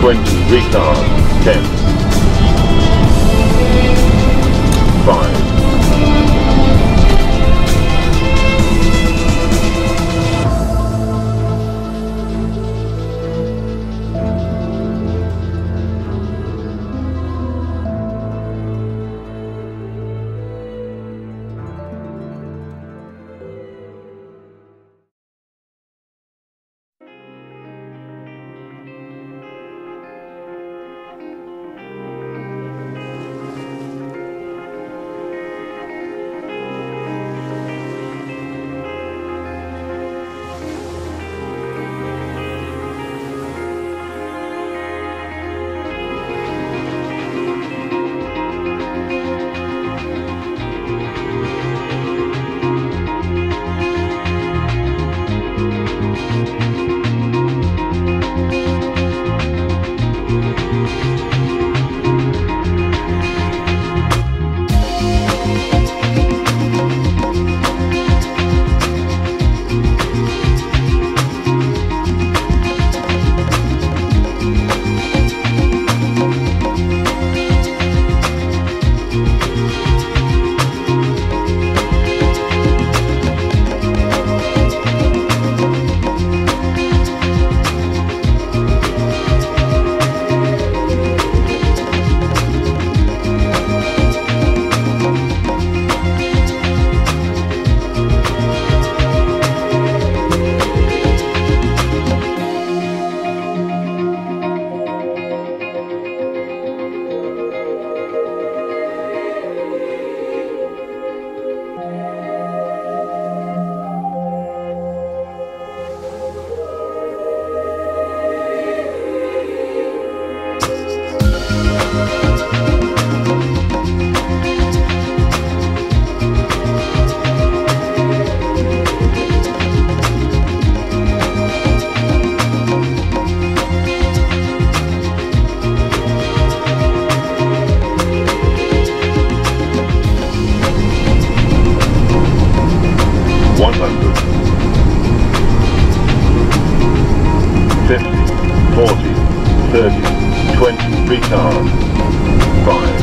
50, 40, 30, 20, retard, 10, One frequent recon. Fine.